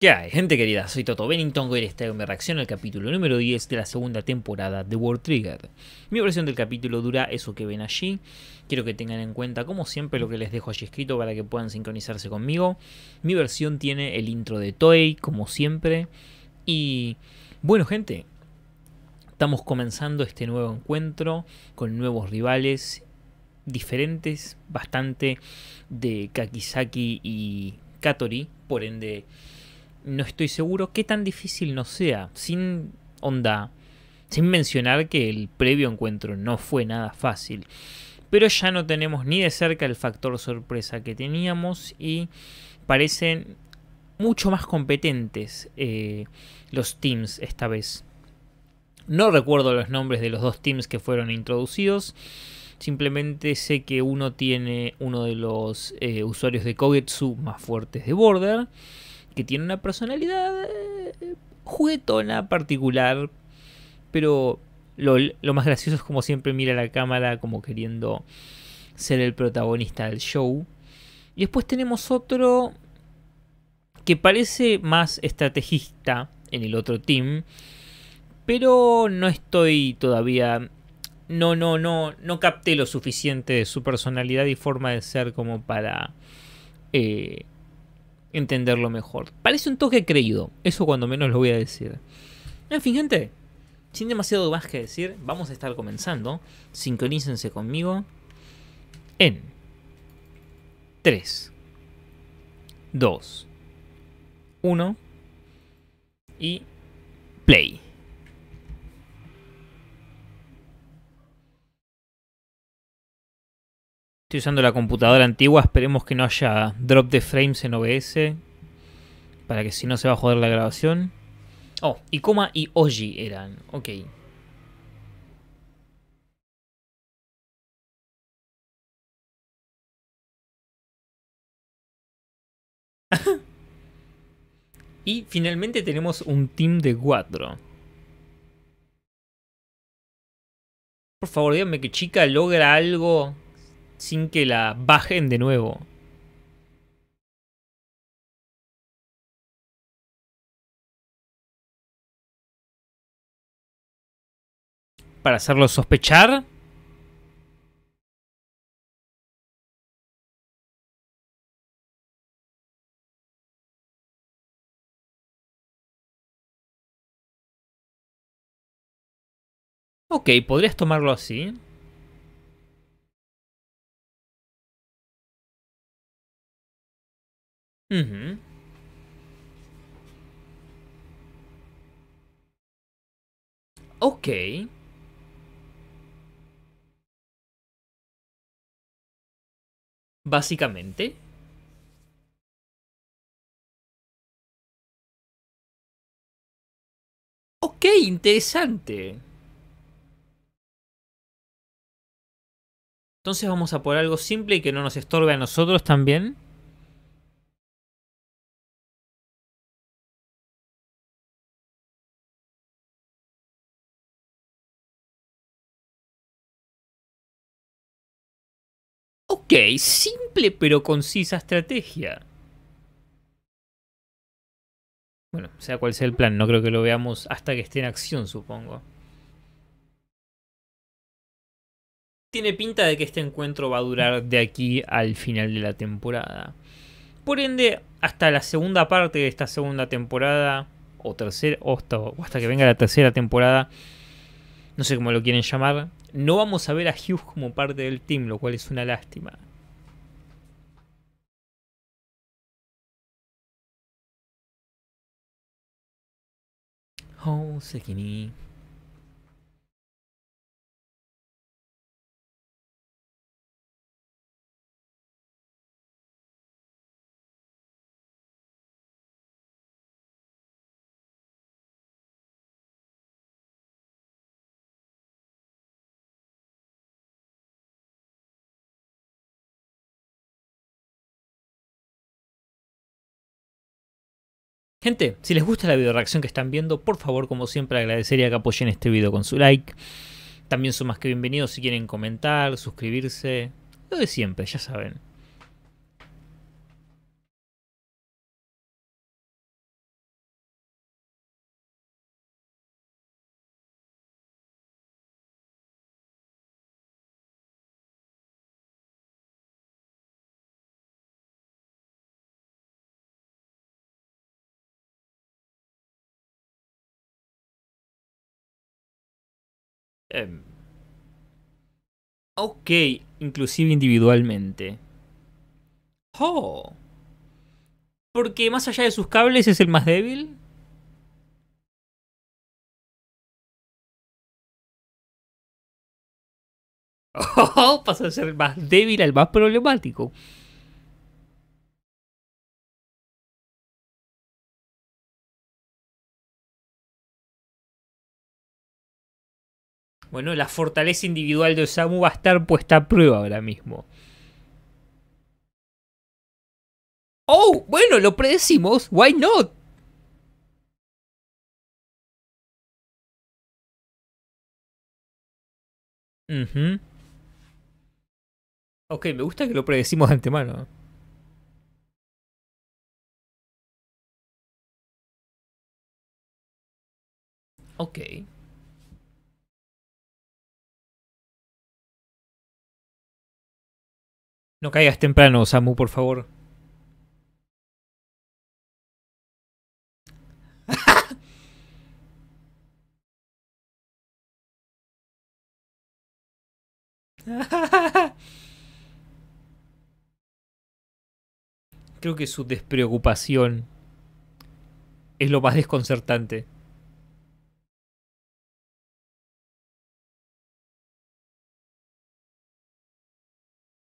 ¿Qué hay, gente querida? Soy Toto Bennington y esta es mi reacción al capítulo número 10 de la segunda temporada de World Trigger. Mi versión del capítulo dura eso que ven allí. Quiero que tengan en cuenta, como siempre, lo que les dejo allí escrito para que puedan sincronizarse conmigo. Mi versión tiene el intro de Toei, como siempre. Y bueno, gente, estamos comenzando este nuevo encuentro con nuevos rivales diferentes, bastante de Kakizaki y Katori, por ende no estoy seguro qué tan difícil no sea, sin onda, sin mencionar que el previo encuentro no fue nada fácil. Pero ya no tenemos ni de cerca el factor sorpresa que teníamos y parecen mucho más competentes eh, los teams esta vez. No recuerdo los nombres de los dos teams que fueron introducidos. Simplemente sé que uno tiene uno de los eh, usuarios de Kogetsu más fuertes de Border que tiene una personalidad eh, juguetona particular, pero lo, más gracioso es como siempre mira la cámara como queriendo ser el protagonista del show. Y después tenemos otro que parece más estrategista en el otro team, pero no estoy todavía no no no no capté lo suficiente de su personalidad y forma de ser como para eh, entenderlo mejor. Parece un toque creído, eso cuando menos lo voy a decir. En fin, gente, sin demasiado más que decir, vamos a estar comenzando. Sincronícense conmigo en 3, 2, 1 y play. Estoy usando la computadora antigua, esperemos que no haya drop de frames en OBS. Para que si no se va a joder la grabación. Oh, y coma y Oji eran, ok. y finalmente tenemos un team de cuatro. Por favor, díganme que chica logra algo sin que la bajen de nuevo. Para hacerlo sospechar. Ok, podrías tomarlo así. Ok. Básicamente. Ok, interesante. Entonces vamos a por algo simple y que no nos estorbe a nosotros también. Ok, simple pero concisa estrategia. Bueno, sea cual sea el plan, no creo que lo veamos hasta que esté en acción, supongo. Tiene pinta de que este encuentro va a durar de aquí al final de la temporada. Por ende, hasta la segunda parte de esta segunda temporada, o tercera, o hasta que venga la tercera temporada, no sé cómo lo quieren llamar, no vamos a ver a Hughes como parte del team, lo cual es una lástima. Oh, Sekini. Gente, si les gusta la video reacción que están viendo, por favor, como siempre, agradecería que apoyen este video con su like. También son más que bienvenidos si quieren comentar, suscribirse. Lo de siempre, ya saben. Em, ok, inclusive individualmente. Oh. Porque más allá de sus cables es el más débil. Oh, pasa a ser el más débil al más problemático. Bueno, la fortaleza individual de Osamu va a estar puesta a prueba ahora mismo. Oh, bueno, lo predecimos. Why not? Ok, me gusta que lo predecimos de antemano. Ok. No caigas temprano, Samu, por favor. Creo que su despreocupación es lo más desconcertante.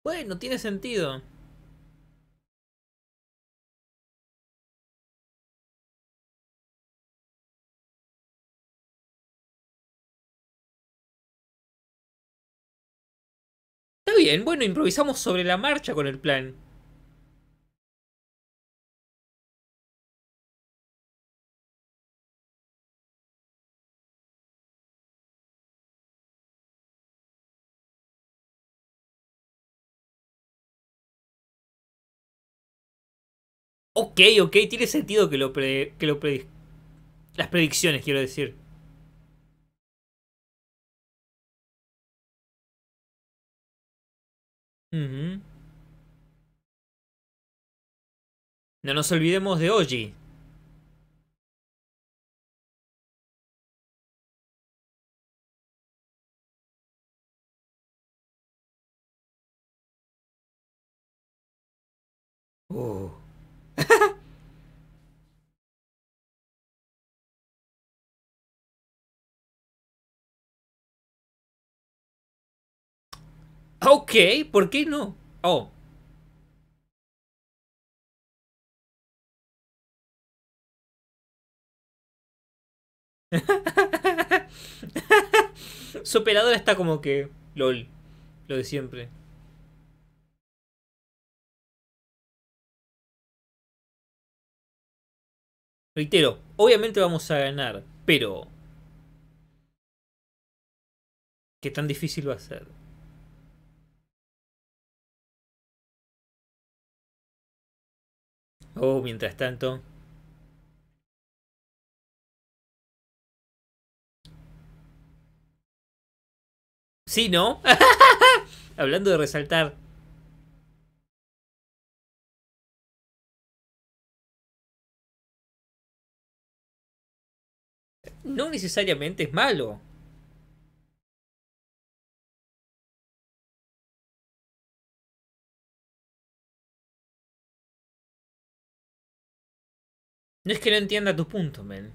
Bueno, tiene sentido. Está bien, bueno, improvisamos sobre la marcha con el plan. Ok, ok, tiene sentido que lo pre, que lo pre, las predicciones, quiero decir. No nos olvidemos de Oji. Oh. Ok, ¿por qué no? Oh. Su operador está como que... LOL. Lo de siempre. Reitero, obviamente vamos a ganar, pero... ¿Qué tan difícil va a ser? Oh, mientras tanto... Sí, ¿no? Hablando de resaltar. No necesariamente es malo. No es que no entienda tu punto, men.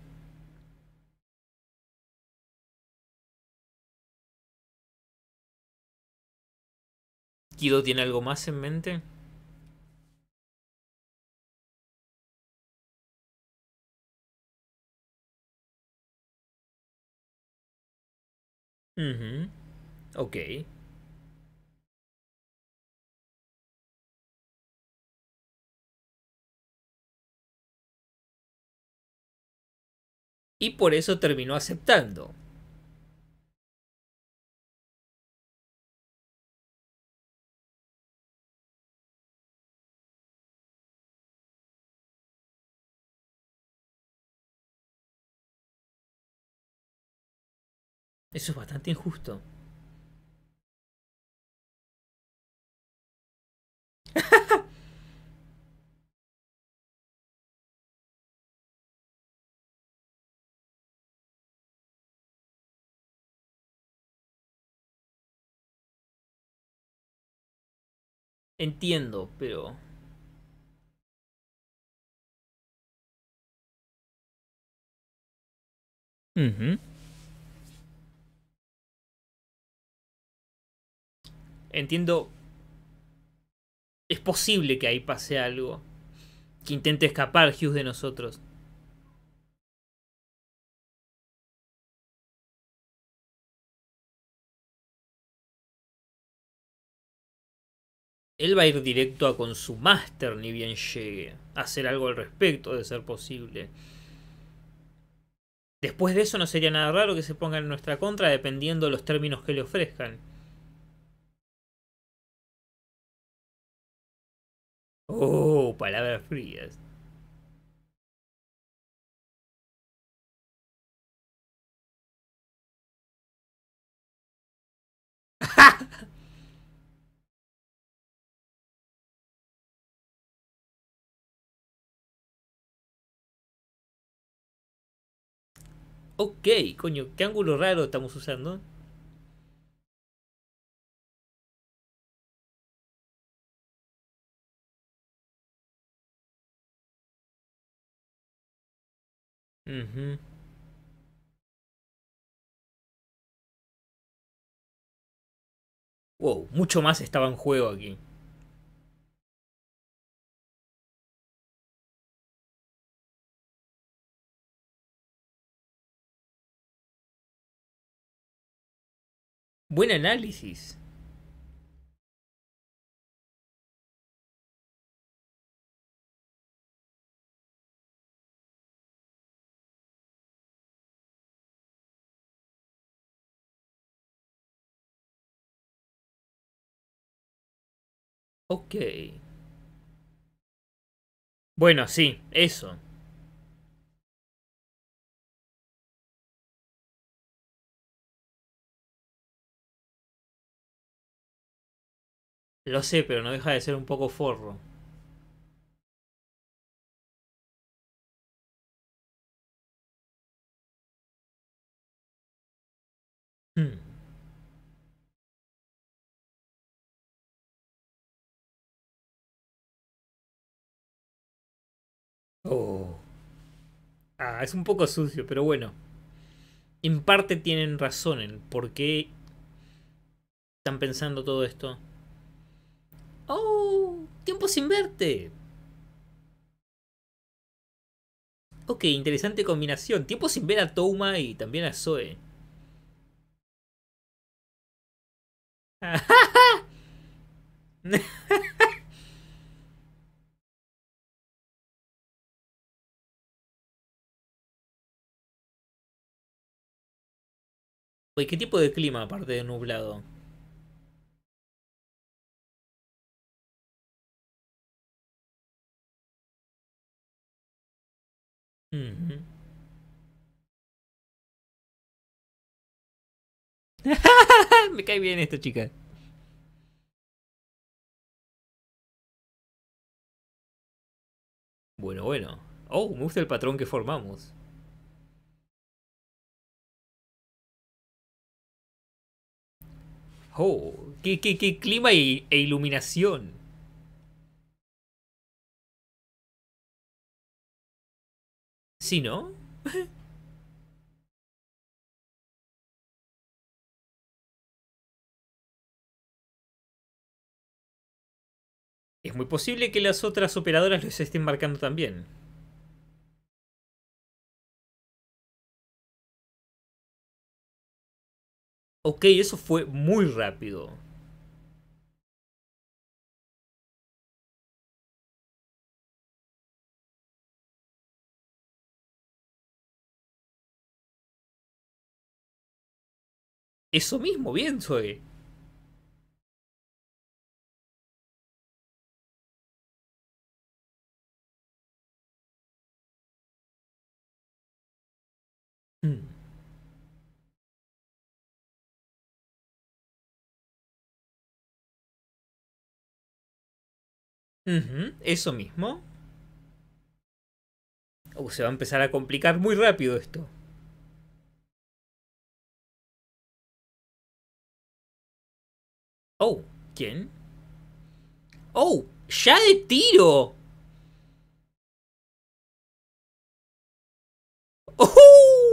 ¿Kido tiene algo más en mente? Mhm. Ok. Y por eso terminó aceptando. Eso es bastante injusto. Entiendo, pero... Entiendo. Es posible que ahí pase algo. Que intente escapar Hughes de nosotros. Él va a ir directo a con su máster ni bien llegue. A hacer algo al respecto de ser posible. Después de eso no sería nada raro que se ponga en nuestra contra dependiendo de los términos que le ofrezcan. Oh, palabras frías. ok, coño, qué ángulo raro estamos usando. Mhm. Wow, mucho más estaba en juego aquí. Buen análisis. Ok. Bueno, sí, eso. Lo sé, pero no deja de ser un poco forro. Hmm. Oh. Ah, es un poco sucio, pero bueno. En parte tienen razón en por qué están pensando todo esto. ¡Oh! ¡Tiempo sin verte! Ok, interesante combinación. Tiempo sin ver a Touma y también a Zoe. ¿qué tipo de clima aparte de nublado? Me cae bien esta chica. Bueno, bueno. Oh, me gusta el patrón que formamos. Oh, qué, qué, clima e iluminación. ¿Sí, no? Es muy posible que las otras operadoras los estén marcando también. Ok, eso fue muy rápido. Eso mismo, bien, soy. Hmm. eso mismo. Uh, se va a empezar a complicar muy rápido esto. Oh, ¿quién? ¡Oh! ¡Ya de tiro! ¡Oh!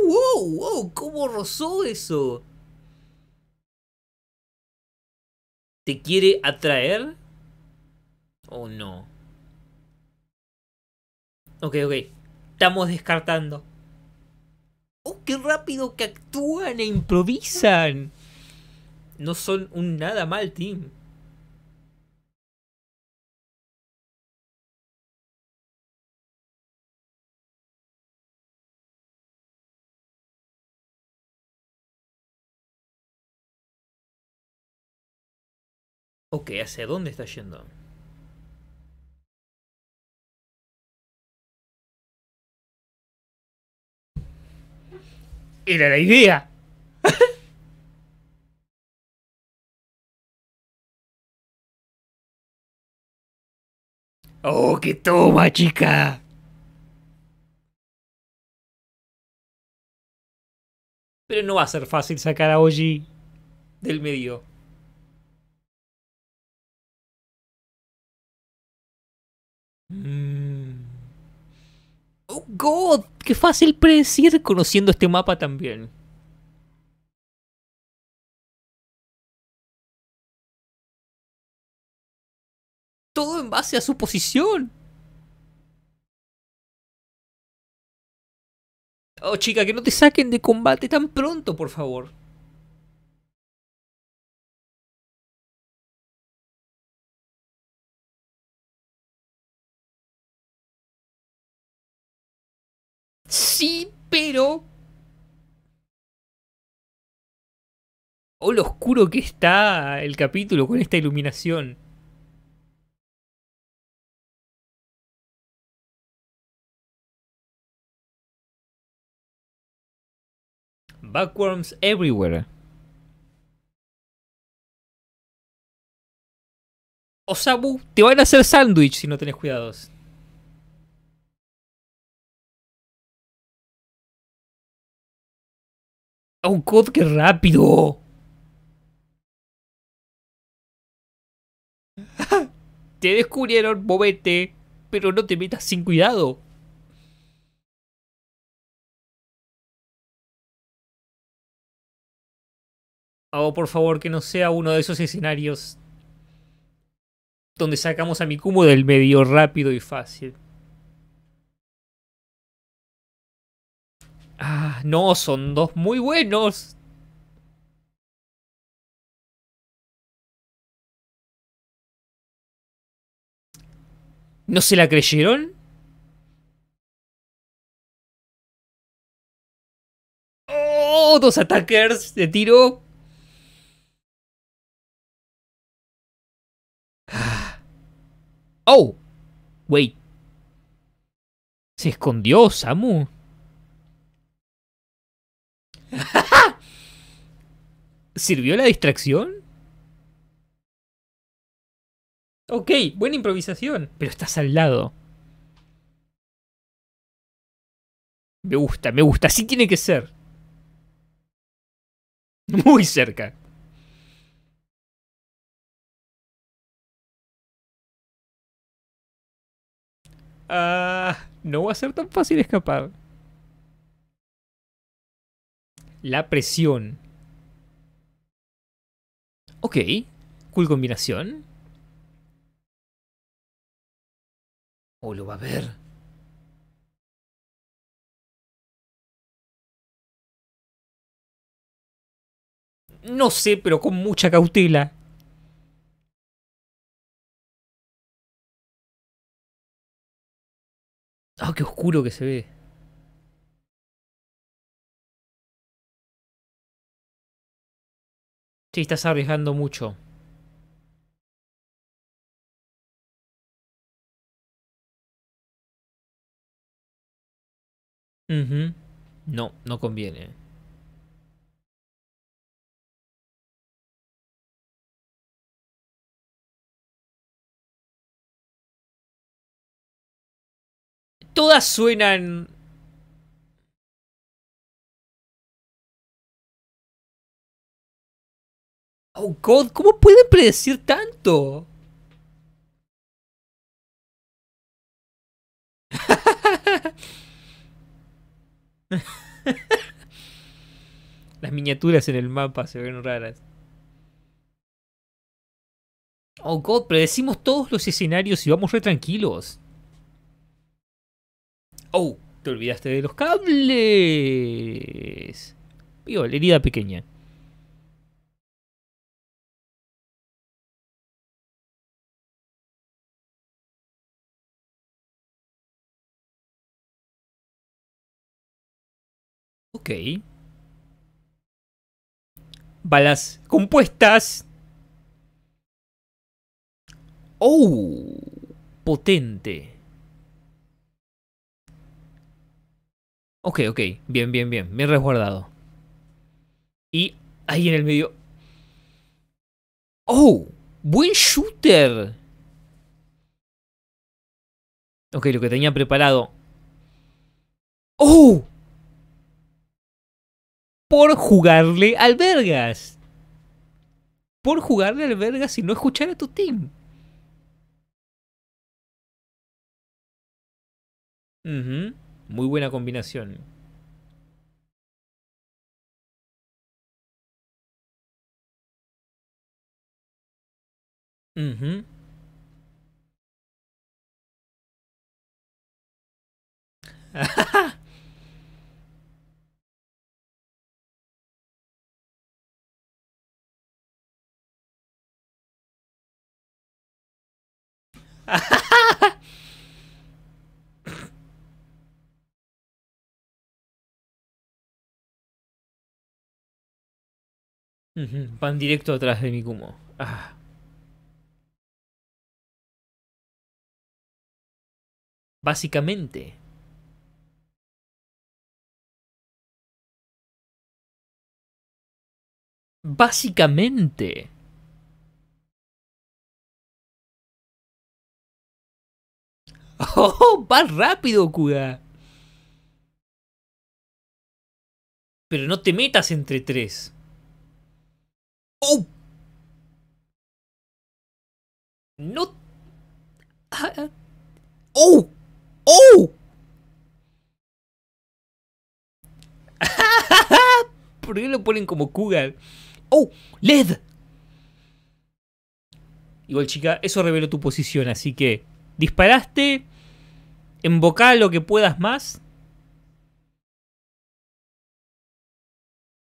¡Wow! ¡Wow! ¿Cómo rozó eso? ¿Te quiere atraer? ¿O no? Ok, ok. Estamos descartando. ¡Oh, qué rápido que actúan e improvisan! No son un nada mal team. Ok, ¿hacia dónde está yendo? Era la idea. oh, qué toma, chica. Pero no va a ser fácil sacar a Oji del medio. Mm. Oh God, qué fácil predecir conociendo este mapa también. Todo en base a su posición. Oh, chica, que no te saquen de combate tan pronto, por favor. Sí, pero... Oh, lo oscuro que está el capítulo con esta iluminación. Backworms everywhere. Osamu, te van a hacer sándwich si no tenés cuidados. ¡Oh, God, qué rápido! te descubrieron, movete, pero no te metas sin cuidado. Oh, por favor, que no sea uno de esos escenarios donde sacamos a Mikumo del medio rápido y fácil. Ah, no, son dos muy buenos. ¿No se la creyeron? ¡Oh! Dos attackers de tiro. ¡Oh! Wait. ¿Se escondió Samu? ¿Sirvió la distracción? Ok, buena improvisación, pero estás al lado. Me gusta, me gusta, así tiene que ser. Muy cerca. Ah, no va a ser tan fácil escapar. La presión. Ok, cool combinación. ¿O lo va a ver? No sé, pero con mucha cautela. Ah, qué oscuro que se ve. Sí, estás arriesgando mucho. Uh No, no conviene. todas suenan Oh God, ¿cómo pueden predecir tanto? Las miniaturas en el mapa se ven raras. Oh God, predecimos todos los escenarios y vamos re tranquilos. Oh, te olvidaste de los cables. Digo, la herida pequeña. Ok. Balas compuestas. Oh, potente. Ok, ok. Bien, bien, bien. Bien resguardado. Y ahí en el medio. ¡Oh! ¡Buen shooter! Ok, lo que tenía preparado. ¡Oh! Por jugarle al Vergas. Por jugarle al Vergas y no escuchar a tu team. Uh Muy buena combinación. Uh Van directo atrás de mi Kumo. Ah. Básicamente. Básicamente. ¡Oh! ¡Va rápido, Kuga! Pero no te metas entre tres. ¡Oh! No. Ah. ¡Oh! ¡Oh! ¿Por qué lo ponen como Cougar? ¡Oh! ¡LED! Igual, chica, eso reveló tu posición, así que disparaste, emboca lo que puedas más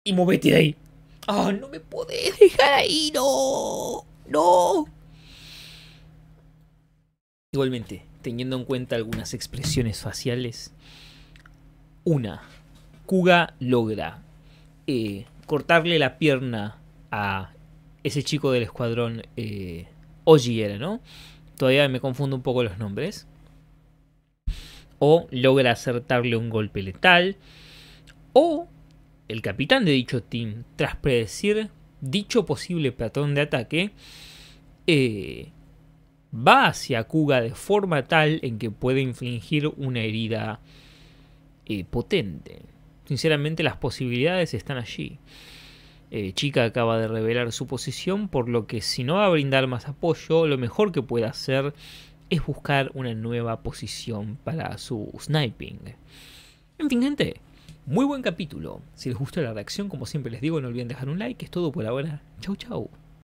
y movete de ahí. ¡Ah, no me podés dejar ahí! ¡No! ¡No! Igualmente, teniendo en cuenta algunas expresiones faciales. Una, Kuga logra eh, cortarle la pierna a ese chico del escuadrón eh, Oji era, ¿no? Todavía me confundo un poco los nombres. O logra acertarle un golpe letal. O el capitán de dicho team, tras predecir dicho posible patrón de ataque, eh, va hacia Kuga de forma tal en que puede infligir una herida eh, potente. Sinceramente las posibilidades están allí. Eh, Chica acaba de revelar su posición, por lo que si no va a brindar más apoyo, lo mejor que puede hacer es buscar una nueva posición para su sniping. En fin, gente, muy buen capítulo. Si les gustó la reacción, como siempre les digo, no olviden dejar un like. Es todo por ahora. Chau, chau.